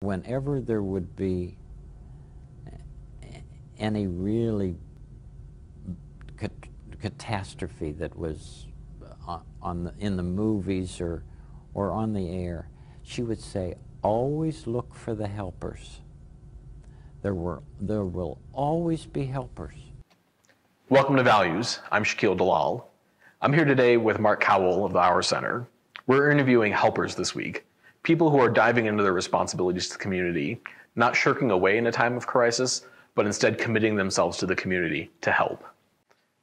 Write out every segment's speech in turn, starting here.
Whenever there would be any really cat catastrophe that was uh, on the, in the movies or, or on the air, she would say, always look for the helpers. There, were, there will always be helpers. Welcome to Values. I'm Shakeel Dalal. I'm here today with Marc Cowell of the OUR Center. We're interviewing helpers this week, people who are diving into their responsibilities to the community, not shirking away in a time of crisis, but instead committing themselves to the community to help.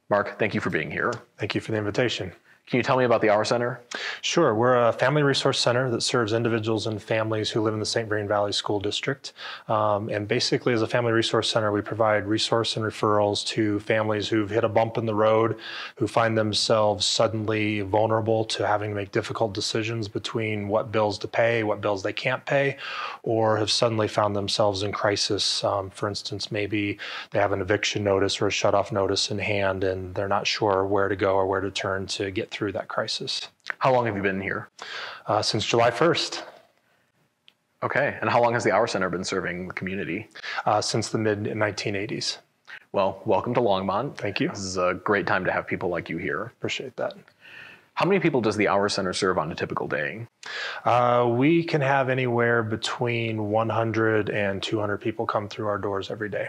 Marc, thank you for being here. Thank you for the invitation. Can you tell me about the OUR Center? Sure. We're a family resource center that serves individuals and families who live in the St. Vrain Valley School District. Um, and basically, as a family resource center, we provide resource and referrals to families who've hit a bump in the road, who find themselves suddenly vulnerable to having to make difficult decisions between what bills to pay, what bills they can't pay, or have suddenly found themselves in crisis. Um, for instance, maybe they have an eviction notice or a shut off notice in hand and they're not sure where to go or where to turn to get through that crisis. How long have you been here? Uh, since July 1st. Okay, and how long has the OUR Center been serving the community? Uh, since the mid 1980s. Well, welcome to Longmont. Thank you. This is a great time to have people like you here. Appreciate that. How many people does the OUR Center serve on a typical day? Uh, we can have anywhere between 100 and 200 people come through our doors every day.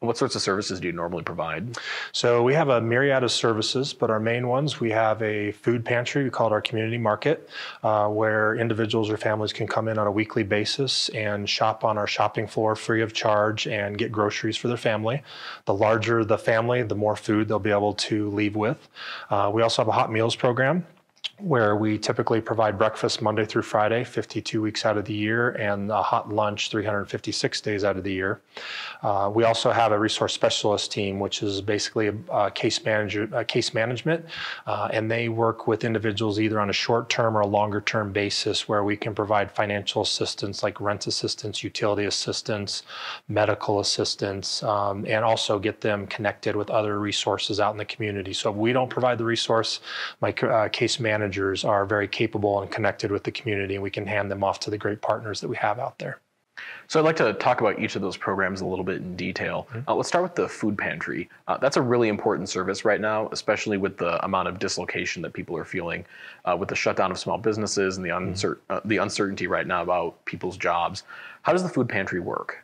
And what sorts of services do you normally provide? So we have a myriad of services, but our main ones, we have a food pantry, we call it our community market, uh, where individuals or families can come in on a weekly basis and shop on our shopping floor free of charge and get groceries for their family. The larger the family, the more food they'll be able to leave with. Uh, we also have a hot meals program where we typically provide breakfast Monday through Friday, 52 weeks out of the year, and a hot lunch 356 days out of the year. Uh, we also have a resource specialist team, which is basically a, a case manager, a case management, uh, and they work with individuals either on a short-term or a longer-term basis, where we can provide financial assistance like rent assistance, utility assistance, medical assistance, um, and also get them connected with other resources out in the community. So if we don't provide the resource, my uh, case manager managers are very capable and connected with the community, and we can hand them off to the great partners that we have out there. So I'd like to talk about each of those programs a little bit in detail. Mm-hmm. Uh, let's start with the food pantry. Uh, that's a really important service right now, especially with the amount of dislocation that people are feeling uh, with the shutdown of small businesses and the, uncer- mm-hmm. the uncertainty right now about people's jobs. How does the food pantry work?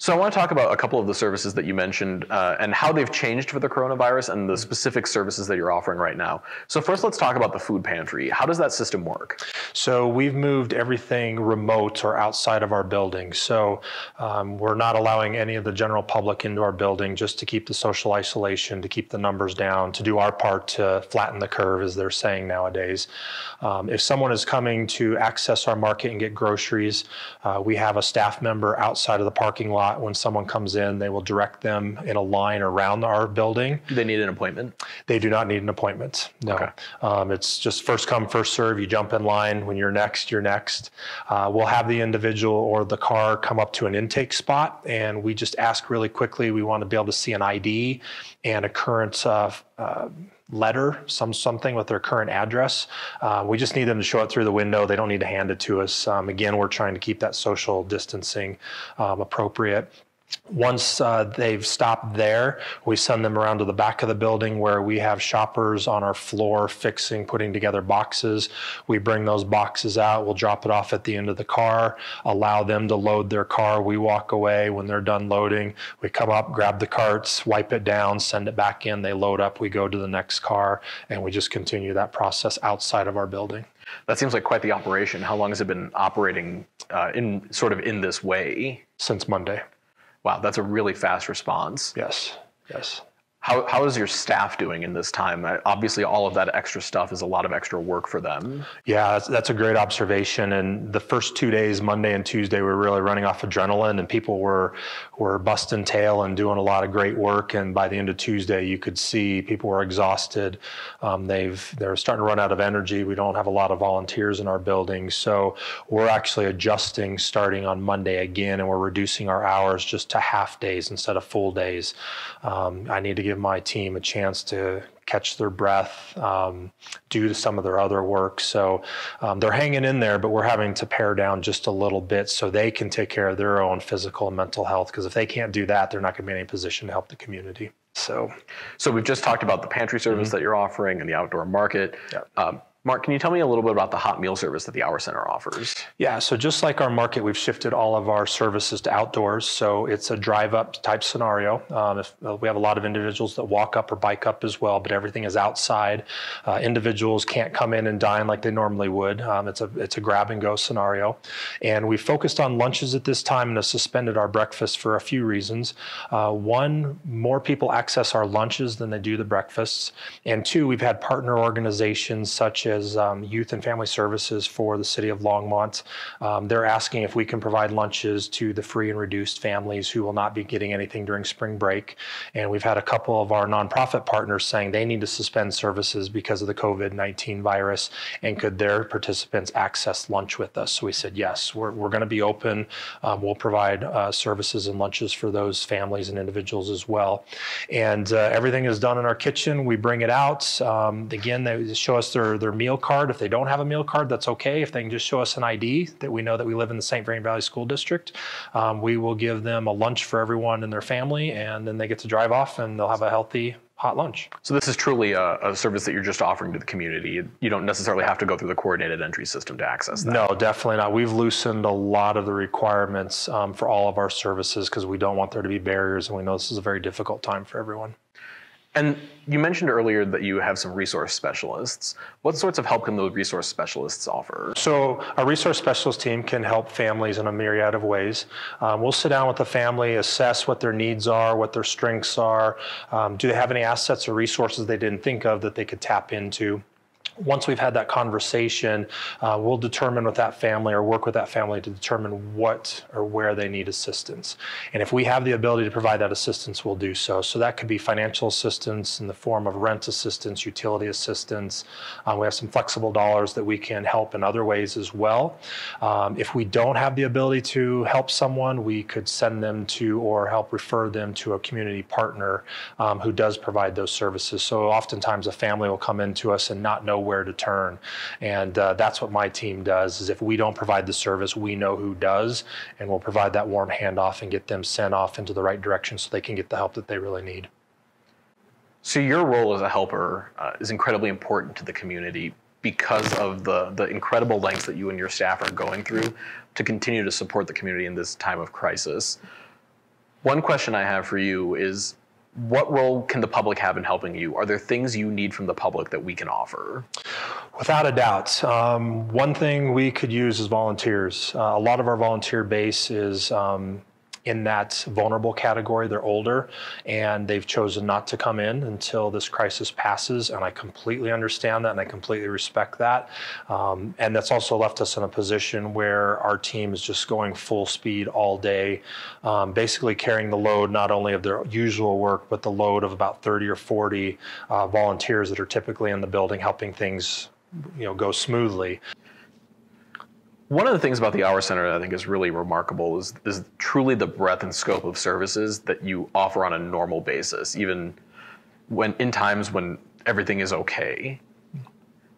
So I want to talk about a couple of the services that you mentioned uh, and how they've changed for the coronavirus and the specific services that you're offering right now. So first, let's talk about the food pantry. How does that system work? So we've moved everything remote or outside of our building. So um, we're not allowing any of the general public into our building just to keep the social isolation, to keep the numbers down, to do our part to flatten the curve, as they're saying nowadays. Um, if someone is coming to access our market and get groceries, uh, we have a staff member outside of the parking lot when someone comes in, they will direct them in a line around our building. Do they need an appointment? They do not need an appointment. No. Okay. Um, it's just first come, first serve. You jump in line. When you're next, you're next. Uh, we'll have the individual or the car come up to an intake spot, and we just ask really quickly. We want to be able to see an ID and a current. Uh, uh, letter, some something with their current address. Uh, we just need them to show it through the window. They don't need to hand it to us. Um, again, we're trying to keep that social distancing um, appropriate. Once uh, they've stopped there, we send them around to the back of the building where we have shoppers on our floor fixing, putting together boxes. We bring those boxes out, we'll drop it off at the end of the car, allow them to load their car. We walk away. When they're done loading, we come up, grab the carts, wipe it down, send it back in. They load up, we go to the next car, and we just continue that process outside of our building. That seems like quite the operation. How long has it been operating uh, in sort of in this way? Since Monday. Wow, that's a really fast response. Yes, yes. How, how is your staff doing in this time? Obviously, all of that extra stuff is a lot of extra work for them. Yeah, that's, that's a great observation. And the first two days, Monday and Tuesday, we were really running off adrenaline, and people were were busting tail and doing a lot of great work. And by the end of Tuesday, you could see people were exhausted. Um, they've they're starting to run out of energy. We don't have a lot of volunteers in our building, so we're actually adjusting starting on Monday again, and we're reducing our hours just to half days instead of full days. Um, I need to give my team a chance to catch their breath, um, do some of their other work. So um, they're hanging in there, but we're having to pare down just a little bit so they can take care of their own physical and mental health. Because if they can't do that, they're not going to be in any position to help the community. So, so we've just talked about the pantry service mm-hmm. that you're offering and the outdoor market. Yeah. Um, Marc, can you tell me a little bit about the hot meal service that the OUR Center offers? Yeah, so just like our market, we've shifted all of our services to outdoors. So it's a drive up type scenario. Um, if, uh, we have a lot of individuals that walk up or bike up as well, but everything is outside. Uh, individuals can't come in and dine like they normally would. Um, it's, a, it's a grab and go scenario. And we focused on lunches at this time and have suspended our breakfast for a few reasons. Uh, one, more people access our lunches than they do the breakfasts. And two, we've had partner organizations such as um, Youth and Family Services for the city of Longmont. Um, they're asking if we can provide lunches to the free and reduced families who will not be getting anything during spring break. And we've had a couple of our nonprofit partners saying they need to suspend services because of the COVID 19 virus. And could their participants access lunch with us? So we said, yes, we're, we're going to be open. Um, we'll provide uh, services and lunches for those families and individuals as well. And uh, everything is done in our kitchen. We bring it out. Um, again, they show us their, their meal card. If they don't have a meal card, that's okay. If they can just show us an ID that we know that we live in the St. Vrain Valley School District, um, we will give them a lunch for everyone and their family, and then they get to drive off and they'll have a healthy hot lunch. So this is truly a, a, service that you're just offering to the community. You don't necessarily have to go through the coordinated entry system to access that. No, definitely not. We've loosened a lot of the requirements um, for all of our services because we don't want there to be barriers, and we know this is a very difficult time for everyone. And you mentioned earlier that you have some resource specialists. What sorts of help can those resource specialists offer? So, a resource specialist team can help families in a myriad of ways. Um, we'll sit down with the family, assess what their needs are, what their strengths are. Um, do they have any assets or resources they didn't think of that they could tap into? Once we've had that conversation, uh, we'll determine with that family or work with that family to determine what or where they need assistance. And if we have the ability to provide that assistance, we'll do so. So that could be financial assistance in the form of rent assistance, utility assistance. Um, we have some flexible dollars that we can help in other ways as well. Um, if we don't have the ability to help someone, we could send them to or help refer them to a community partner um, who does provide those services. So oftentimes a family will come into us and not know where to turn. And uh, that's what my team does is if we don't provide the service, we know who does, and we'll provide that warm handoff and get them sent off into the right direction so they can get the help that they really need. So your role as a helper uh, is incredibly important to the community because of the, the incredible lengths that you and your staff are going through to continue to support the community in this time of crisis. One question I have for you is what role can the public have in helping you? Are there things you need from the public that we can offer? Without a doubt. Um, one thing we could use is volunteers. Uh, a lot of our volunteer base is um, in that vulnerable category. They're older and they've chosen not to come in until this crisis passes. And I completely understand that and I completely respect that. Um, and that's also left us in a position where our team is just going full speed all day, um, basically carrying the load not only of their usual work, but the load of about 30 or 40 uh, volunteers that are typically in the building helping things you know go smoothly. One of the things about the OUR Center that I think is really remarkable is, is truly the breadth and scope of services that you offer on a normal basis, even when in times when everything is okay.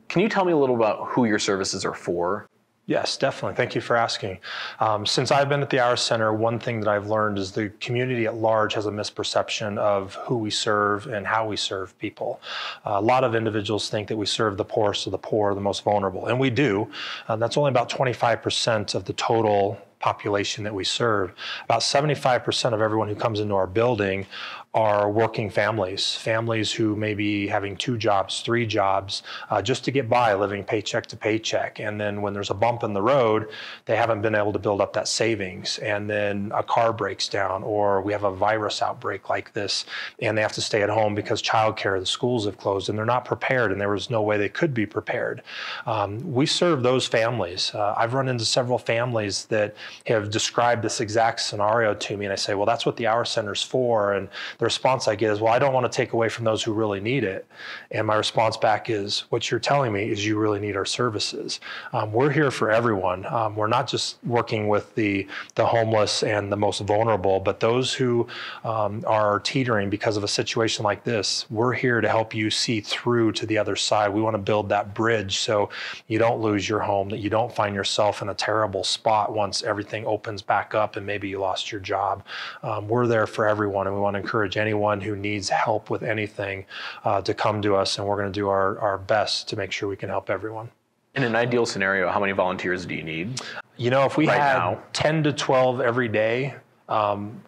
Can you tell me a little about who your services are for? Yes, definitely. Thank you for asking. Um, since I've been at the OUR Center, one thing that I've learned is the community at large has a misperception of who we serve and how we serve people. Uh, a lot of individuals think that we serve the poorest of the poor, the most vulnerable, and we do. Uh, that's only about 25% of the total population that we serve. About 75% of everyone who comes into our building are working families, families who may be having two jobs, three jobs, uh, just to get by, living paycheck to paycheck. And then when there's a bump in the road, they haven't been able to build up that savings. And then a car breaks down, or we have a virus outbreak like this, and they have to stay at home because childcare, the schools have closed, and they're not prepared, and there was no way they could be prepared. Um, we serve those families. Uh, I've run into several families that have described this exact scenario to me, and I say, well, that's what the OUR Center's for. And the response I get is, well, I don't want to take away from those who really need it. And my response back is, what you're telling me is you really need our services. Um, we're here for everyone. Um, we're not just working with the, the homeless and the most vulnerable, but those who um, are teetering because of a situation like this. We're here to help you see through to the other side. We want to build that bridge so you don't lose your home, that you don't find yourself in a terrible spot once everything opens back up and maybe you lost your job. Um, we're there for everyone, and we want to encourage anyone who needs help with anything uh, to come to us, and we're going to do our, our best to make sure we can help everyone. In an ideal scenario, how many volunteers do you need? You know, if we Right had now. 10 to 12 every day, um,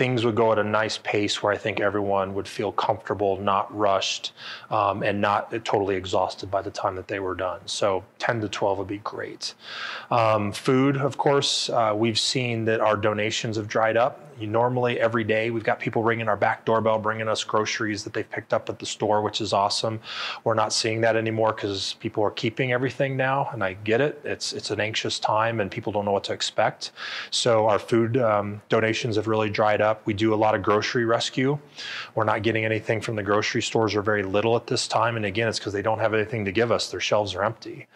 things would go at a nice pace where I think everyone would feel comfortable, not rushed, um, and not totally exhausted by the time that they were done. So 10 to 12 would be great. Um, food, of course, uh, we've seen that our donations have dried up. You normally every day we've got people ringing our back doorbell, bringing us groceries that they've picked up at the store, which is awesome. We're not seeing that anymore because people are keeping everything now, and I get it. It's it's an anxious time, and people don't know what to expect. So our food um, donations have really dried up. We do a lot of grocery rescue. We're not getting anything from the grocery stores, or very little at this time. And again, it's because they don't have anything to give us. Their shelves are empty.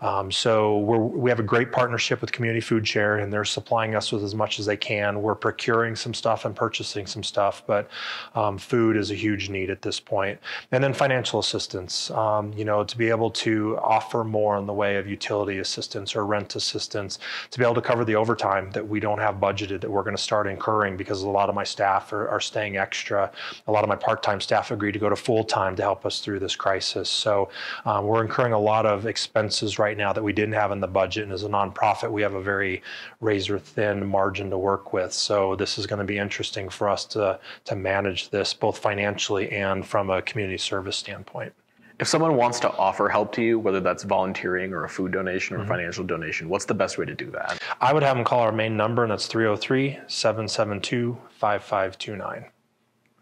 Um, so we have a great partnership with Community Food Share, and they're supplying us with as much as they can. We're procuring some stuff and purchasing some stuff, but um, food is a huge need at this point. And then financial assistance, um, you know, to be able to offer more in the way of utility assistance or rent assistance, to be able to cover the overtime that we don't have budgeted that we're going to start incurring because a lot of my staff are, are staying extra. A lot of my part-time staff agreed to go to full-time to help us through this crisis. So um, we're incurring a lot of expenses right now that we didn't have in the budget. And as a nonprofit, we have a very razor-thin margin to work with. So this is going to be interesting for us to to manage this both financially and from a community service standpoint. If someone wants to offer help to you, whether that's volunteering or a food donation or mm-hmm. financial donation, what's the best way to do that? I would have them call our main number, and that's 303 772 5529.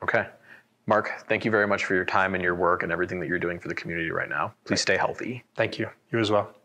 Okay. Marc, thank you very much for your time and your work and everything that you're doing for the community right now. Please stay healthy. Thank you. You as well.